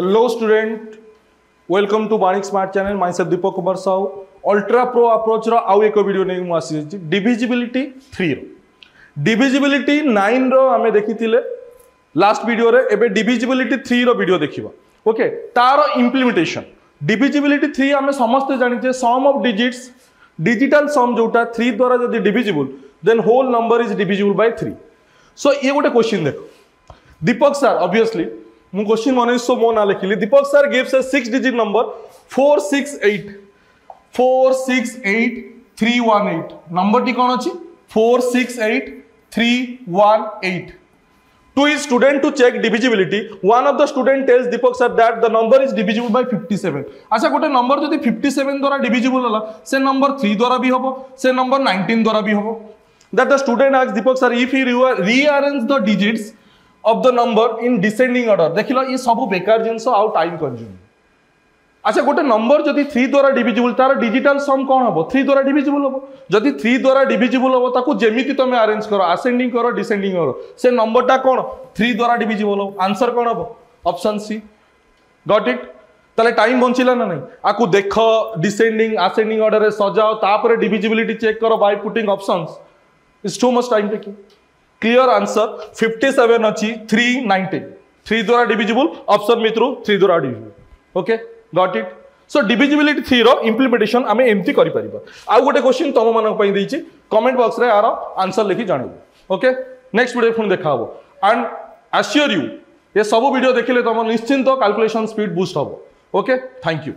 Hello student welcome to बाणिक smart channel mice Deepak Kumar Sahu ultra pro approach रो आउ एक भिड नहीं मु आसी छी डिविजिबिलिटी 3 रो डिविजिबिलिटी लास्ट वीडियो रे एबे थ्री 3 रो वीडियो देखिबा ओके तारो इंप्लीमेंटेशन डिविजिबिलिटी 3 हमें समस्त जानि sum of digits digital sum जोटा 3 द्वारा यदि divisible then whole number is divisible by three so ये गोटे क्वेश्चन देख दीपक सर ऑब्वियसली ମୁଁ କୋଶ୍ଚିନ୍ ମନେ ସୋ ମୋ ନାଁ ଲେଖିଲି Deepak sir gives a six digit number four six eight four six eight three one eight নম্বরটি কোণ অছি four six eight three one eight two is student to check divisibility one of the student tells Deepak sir that the number is divisible by fifty seven আচ্ছা গোটে নম্বর যদি fifty seven দ্বারা divisible হল, সে number three দ্বারা বি হব, সে নম্বর nineteen দ্বারা বি হব। দ্যাট দ্য স্টুডেন্ট আজ Deepak sir if he rearrange the digits of the number in descending order. দেখিল ই সবু বেকার জিনিস আউ টাইম टाइम আচ্ছা গোটে নম্বর যদি থ্রি দ্বারা ডিভিজিবল তার ডিজিটাল সম কম হব? থ্রি দ্বারা ডিভিজিবল হব। যদি থ্রি দ্বারা ডিভিজিবল হব, তাকে যেমিতি তুমি আরেঞ্জ কর আসেন্ডিং কর ডিসেন্ডিং কর, সে নম্বরটা কোণ থ্রি দ্বারা ডিভিজিবল হব। আনসর কোণ হব? অপশন সি গট ইট তাহলে টাইম বঞ্চিলা না নাই? আকু দেখ ডিসেন্ডিং আসেন্ডিং অর্ডারে সজাও তাপরে ডিভিজিবিলিটি চেক কর by putting options is too much time taking clear answer 57 अछि 390 थ्री द्वारा डिजिबुल ऑप्शन मित्रु थ्री द्वारा divisible okay got it so divisibility three implementation आम एमती कर आउ गोटे क्वेश्चन तुम मैं देखिए कमेंट बक्स में यार आंसर लिखी जानव ओके नेक्स्ट भिडियो पुणी देखा हे एंड आश्योर यू ये सब भिड देखे तुम निश्चिंत काल्कुलेसन स्पीड बुस्ट हे ओके थैंक यू